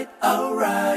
alright, alright.